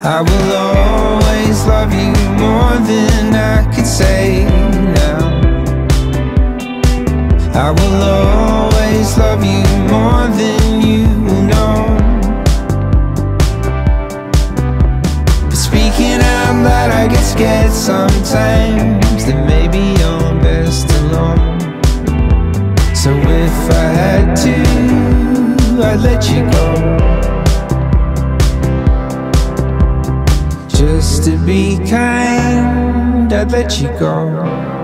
I will always love you more than I could say now. I will always love you more than you know. But speaking out loud, I get scared sometimes that maybe you're best alone. So if I had to, I'd let you go. Just to be kind, I'd let you go